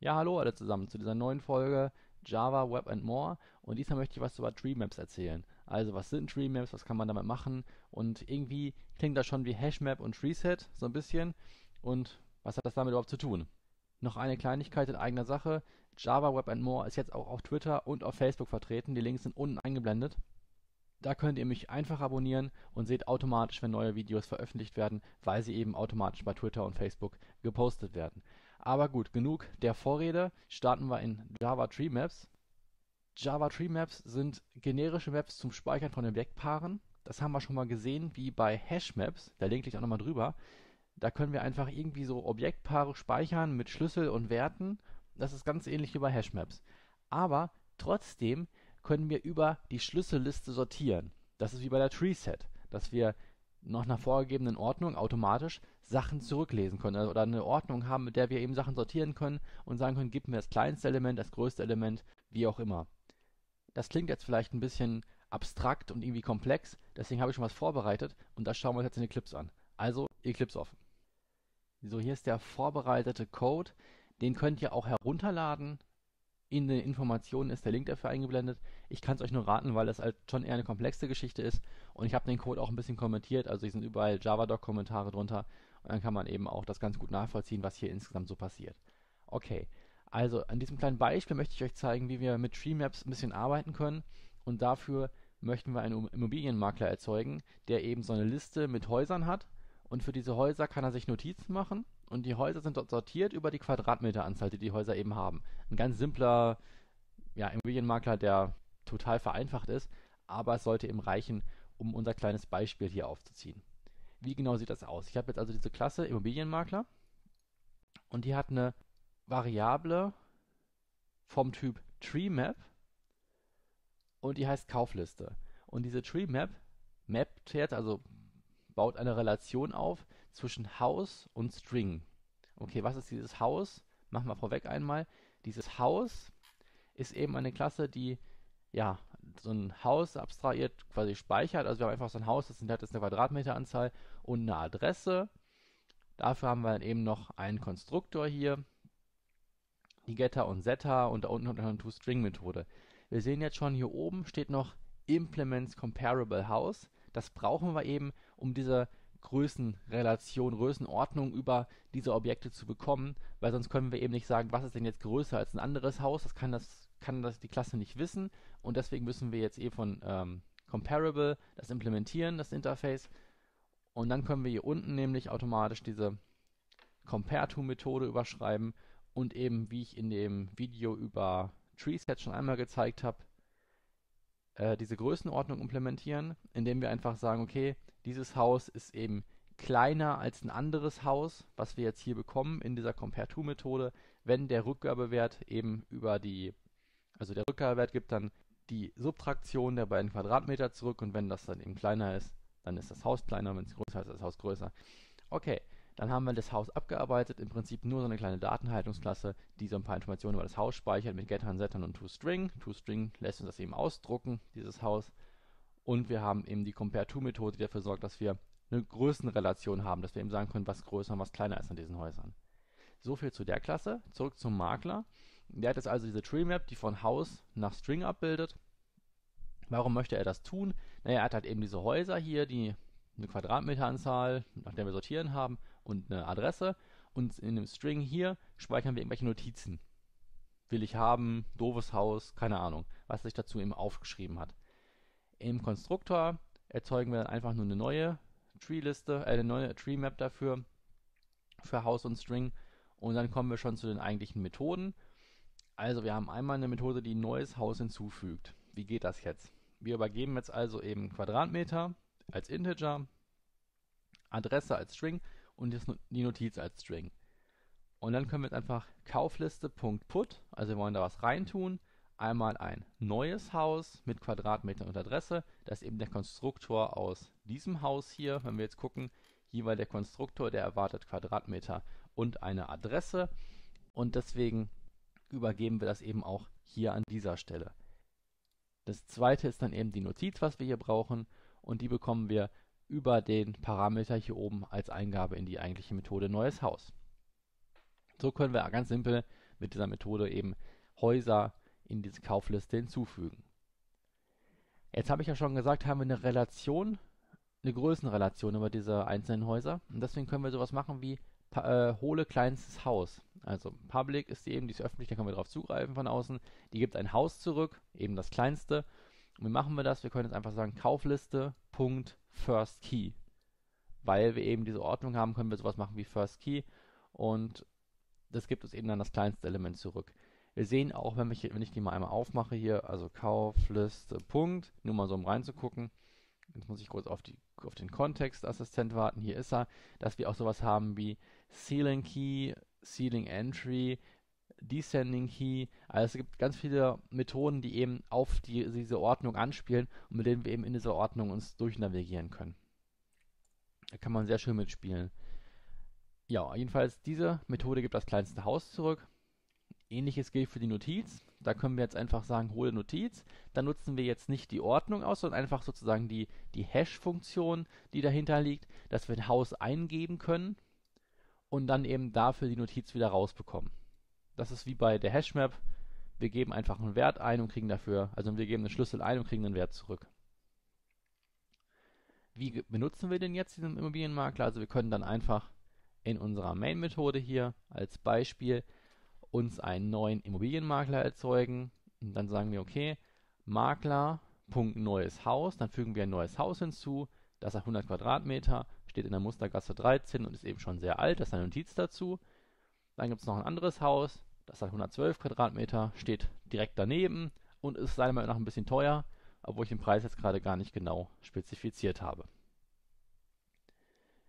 Ja, hallo alle zusammen zu dieser neuen Folge Java Web and More und diesmal möchte ich was über Tree Maps erzählen. Also, was sind Tree Maps, was kann man damit machen und irgendwie klingt das schon wie Hashmap und TreeSet so ein bisschen und was hat das damit überhaupt zu tun? Noch eine Kleinigkeit in eigener Sache. Java Web and More ist jetzt auch auf Twitter und auf Facebook vertreten. Die Links sind unten eingeblendet. Da könnt ihr mich einfach abonnieren und seht automatisch, wenn neue Videos veröffentlicht werden, weil sie eben automatisch bei Twitter und Facebook gepostet werden. Aber gut, genug der Vorrede. Starten wir in Java Tree Maps. Java Tree Maps sind generische Maps zum Speichern von Objektpaaren. Das haben wir schon mal gesehen, wie bei Hash Maps. Der Link liegt auch nochmal drüber. Da können wir einfach irgendwie so Objektpaare speichern mit Schlüssel und Werten. Das ist ganz ähnlich wie bei Hash Maps. Aber trotzdem können wir über die Schlüsselliste sortieren. Das ist wie bei der Tree Set, dass wir nach einer vorgegebenen Ordnung automatisch Sachen zurücklesen können also, oder eine Ordnung haben, mit der wir eben Sachen sortieren können und sagen können, gib mir das kleinste Element, das größte Element, wie auch immer. Das klingt jetzt vielleicht ein bisschen abstrakt und irgendwie komplex, deswegen habe ich schon was vorbereitet und das schauen wir uns jetzt in Eclipse an. Also Eclipse offen. So, hier ist der vorbereitete Code. Den könnt ihr auch herunterladen in den Informationen ist der Link dafür eingeblendet. Ich kann es euch nur raten, weil das halt schon eher eine komplexe Geschichte ist. Und ich habe den Code auch ein bisschen kommentiert. Also hier sind überall Javadoc-Kommentare drunter. Und dann kann man eben auch das ganz gut nachvollziehen, was hier insgesamt so passiert. Okay, also an diesem kleinen Beispiel möchte ich euch zeigen, wie wir mit Treemaps ein bisschen arbeiten können. Und dafür möchten wir einen Immobilienmakler erzeugen, der eben so eine Liste mit Häusern hat. Und für diese Häuser kann er sich Notizen machen und die Häuser sind dort sortiert über die Quadratmeteranzahl, die die Häuser eben haben. Ein ganz simpler ja, Immobilienmakler, der total vereinfacht ist, aber es sollte eben reichen, um unser kleines Beispiel hier aufzuziehen. Wie genau sieht das aus? Ich habe jetzt also diese Klasse Immobilienmakler und die hat eine Variable vom Typ TreeMap und die heißt Kaufliste. Und diese TreeMap mappt jetzt, also baut eine Relation auf zwischen Haus und String. Okay, was ist dieses Haus? Machen wir vorweg einmal. Dieses Haus ist eben eine Klasse, die ja so ein Haus abstrahiert quasi speichert. Also wir haben einfach so ein Haus, das hat jetzt eine Quadratmeteranzahl und eine Adresse. Dafür haben wir dann eben noch einen Konstruktor hier, die Getter und Setter und da unten noch eine ToString-Methode. Wir sehen jetzt schon, hier oben steht noch Implements Comparable House. Das brauchen wir eben, um diese Größenrelation, Größenordnung über diese Objekte zu bekommen, weil sonst können wir eben nicht sagen, was ist denn jetzt größer als ein anderes Haus. Das kann das kann das die Klasse nicht wissen und deswegen müssen wir jetzt eh von ähm, Comparable das implementieren, das Interface. Und dann können wir hier unten nämlich automatisch diese Compare-to-Methode überschreiben und eben, wie ich in dem Video über TreeSet schon einmal gezeigt habe, äh, diese Größenordnung implementieren, indem wir einfach sagen, okay, dieses Haus ist eben kleiner als ein anderes Haus, was wir jetzt hier bekommen in dieser Compare-to-Methode, wenn der Rückgabewert eben über die, also der Rückgabewert gibt dann die Subtraktion der beiden Quadratmeter zurück und wenn das dann eben kleiner ist, dann ist das Haus kleiner, wenn es größer ist, ist das Haus größer. Okay, dann haben wir das Haus abgearbeitet, im Prinzip nur so eine kleine Datenhaltungsklasse, die so ein paar Informationen über das Haus speichert mit Gettern, Settern und ToString. ToString lässt uns das eben ausdrucken, dieses Haus. Und wir haben eben die Compare-to-Methode, die dafür sorgt, dass wir eine Größenrelation haben, dass wir eben sagen können, was größer und was kleiner ist an diesen Häusern. So viel zu der Klasse. Zurück zum Makler. Der hat jetzt also diese Tree-Map, die von Haus nach String abbildet. Warum möchte er das tun? Naja, er hat halt eben diese Häuser hier, die eine Quadratmeteranzahl, nach der wir sortieren haben, und eine Adresse. Und in dem String hier speichern wir irgendwelche Notizen. Will ich haben, doofes Haus, keine Ahnung, was sich dazu eben aufgeschrieben hat. Im Konstruktor erzeugen wir dann einfach nur eine neue Tree-Liste, äh, eine neue Tree-Map dafür, für Haus und String. Und dann kommen wir schon zu den eigentlichen Methoden. Also wir haben einmal eine Methode, die ein neues Haus hinzufügt. Wie geht das jetzt? Wir übergeben jetzt also eben Quadratmeter als Integer, Adresse als String und die Notiz als String. Und dann können wir jetzt einfach Kaufliste.put, also wir wollen da was reintun, einmal ein neues Haus mit Quadratmeter und Adresse. Das ist eben der Konstruktor aus diesem Haus hier. Wenn wir jetzt gucken, hier war der Konstruktor, der erwartet Quadratmeter und eine Adresse. Und deswegen übergeben wir das eben auch hier an dieser Stelle. Das zweite ist dann eben die Notiz, was wir hier brauchen. Und die bekommen wir über den Parameter hier oben als Eingabe in die eigentliche Methode neues Haus. So können wir ganz simpel mit dieser Methode eben Häuser in diese Kaufliste hinzufügen. Jetzt habe ich ja schon gesagt, haben wir eine Relation, eine Größenrelation über diese einzelnen Häuser. Und deswegen können wir sowas machen wie äh, hole kleinstes Haus. Also Public ist die eben, die ist öffentlich, da können wir darauf zugreifen von außen. Die gibt ein Haus zurück, eben das kleinste. Und wie machen wir das? Wir können jetzt einfach sagen Kaufliste, Punkt, First Key. Weil wir eben diese Ordnung haben, können wir sowas machen wie First Key. Und das gibt uns eben dann das kleinste Element zurück. Wir sehen auch, wenn ich, wenn ich die mal einmal aufmache hier, also Kaufliste, Punkt, nur mal so um reinzugucken. Jetzt muss ich kurz auf, die, auf den Kontextassistent warten. Hier ist er, dass wir auch sowas haben wie Ceiling Key, Ceiling Entry, Descending Key. Also es gibt ganz viele Methoden, die eben auf die, diese Ordnung anspielen und mit denen wir eben in dieser Ordnung uns durchnavigieren können. Da kann man sehr schön mitspielen. Ja, jedenfalls diese Methode gibt das kleinste Haus zurück. Ähnliches gilt für die Notiz. Da können wir jetzt einfach sagen, hole Notiz. Dann nutzen wir jetzt nicht die Ordnung aus, sondern einfach sozusagen die, die Hash-Funktion, die dahinter liegt, dass wir ein Haus eingeben können und dann eben dafür die Notiz wieder rausbekommen. Das ist wie bei der Hashmap. Wir geben einfach einen Wert ein und kriegen dafür, also wir geben einen Schlüssel ein und kriegen einen Wert zurück. Wie benutzen wir denn jetzt diesen Immobilienmakler? Also wir können dann einfach in unserer Main-Methode hier als Beispiel uns einen neuen Immobilienmakler erzeugen. Und dann sagen wir, okay, Makler, Punkt neues Haus, dann fügen wir ein neues Haus hinzu, das hat 100 Quadratmeter, steht in der Mustergasse 13 und ist eben schon sehr alt, das ist eine Notiz dazu. Dann gibt es noch ein anderes Haus, das hat 112 Quadratmeter, steht direkt daneben und ist seiner Meinung nach ein bisschen teuer, obwohl ich den Preis jetzt gerade gar nicht genau spezifiziert habe.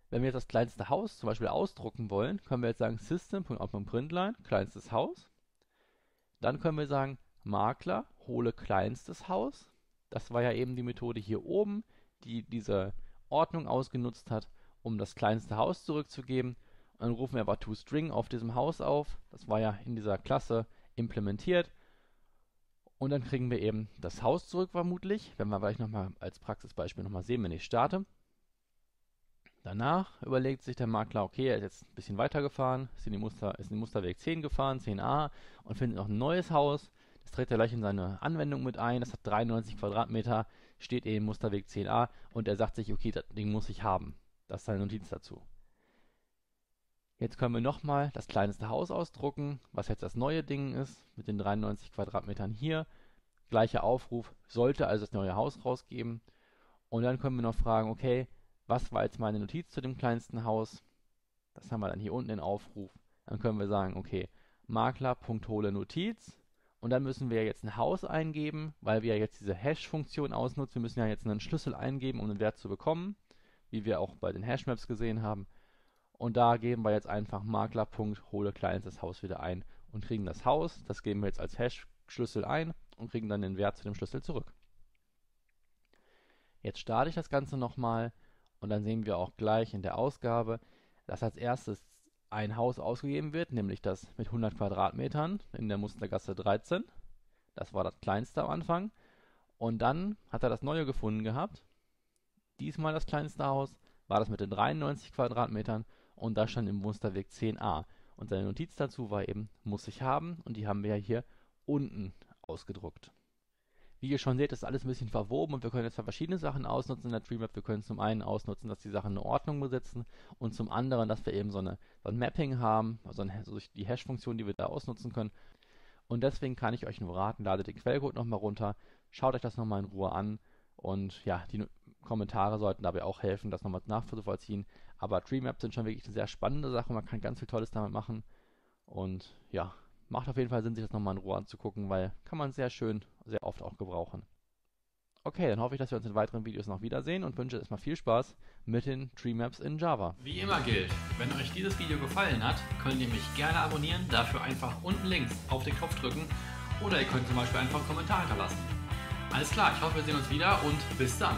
Wenn wir jetzt das kleinste Haus zum Beispiel ausdrucken wollen, können wir jetzt sagen System.out.println, kleinstes Haus. Dann können wir sagen Makler, hole kleinstes Haus. Das war ja eben die Methode hier oben, die diese Ordnung ausgenutzt hat, um das kleinste Haus zurückzugeben. Und dann rufen wir aber toString auf diesem Haus auf. Das war ja in dieser Klasse implementiert. Und dann kriegen wir eben das Haus zurück vermutlich, wenn wir gleich nochmal als Praxisbeispiel nochmal sehen, wenn ich starte. Danach überlegt sich der Makler, okay, er ist jetzt ein bisschen weitergefahren, ist in, die Muster, ist in den Musterweg 10 gefahren, 10a und findet noch ein neues Haus. Das trägt er gleich in seine Anwendung mit ein. Das hat 93 Quadratmeter, steht in Musterweg 10a und er sagt sich, okay, das Ding muss ich haben. Das ist seine Notiz dazu. Jetzt können wir nochmal das kleinste Haus ausdrucken, was jetzt das neue Ding ist, mit den 93 Quadratmetern hier. Gleicher Aufruf, sollte also das neue Haus rausgeben. Und dann können wir noch fragen, okay, was war jetzt meine Notiz zu dem kleinsten Haus? Das haben wir dann hier unten in Aufruf. Dann können wir sagen, okay, Makler.hole Notiz. Und dann müssen wir jetzt ein Haus eingeben, weil wir jetzt diese Hash-Funktion ausnutzen. Wir müssen ja jetzt einen Schlüssel eingeben, um einen Wert zu bekommen, wie wir auch bei den Hashmaps gesehen haben. Und da geben wir jetzt einfach Makler.hole kleinstes Haus wieder ein und kriegen das Haus. Das geben wir jetzt als Hash-Schlüssel ein und kriegen dann den Wert zu dem Schlüssel zurück. Jetzt starte ich das Ganze nochmal und dann sehen wir auch gleich in der Ausgabe, dass als erstes ein Haus ausgegeben wird, nämlich das mit 100 Quadratmetern in der Mustergasse 13. Das war das kleinste am Anfang. Und dann hat er das neue gefunden gehabt. Diesmal das kleinste Haus war das mit den 93 Quadratmetern und das stand im Musterweg 10a. Und seine Notiz dazu war eben, muss ich haben und die haben wir ja hier unten ausgedruckt. Wie ihr schon seht, ist alles ein bisschen verwoben und wir können jetzt verschiedene Sachen ausnutzen in der TreeMap. Wir können zum einen ausnutzen, dass die Sachen eine Ordnung besitzen und zum anderen, dass wir eben so, eine, so ein Mapping haben, also ein, so die Hash-Funktion, die wir da ausnutzen können. Und deswegen kann ich euch nur raten, ladet den Quellcode nochmal runter, schaut euch das nochmal in Ruhe an und ja, die Kommentare sollten dabei auch helfen, das nochmal nachzuvollziehen. Aber TreeMaps sind schon wirklich eine sehr spannende Sache, man kann ganz viel Tolles damit machen und ja, Macht auf jeden Fall Sinn, sich das nochmal in Ruhe anzugucken, weil kann man sehr schön, sehr oft auch gebrauchen. Okay, dann hoffe ich, dass wir uns in weiteren Videos noch wiedersehen und wünsche erstmal viel Spaß mit den Tree Maps in Java. Wie immer gilt, wenn euch dieses Video gefallen hat, könnt ihr mich gerne abonnieren, dafür einfach unten links auf den Knopf drücken oder ihr könnt zum Beispiel einfach einen Kommentar hinterlassen. Alles klar, ich hoffe, wir sehen uns wieder und bis dann.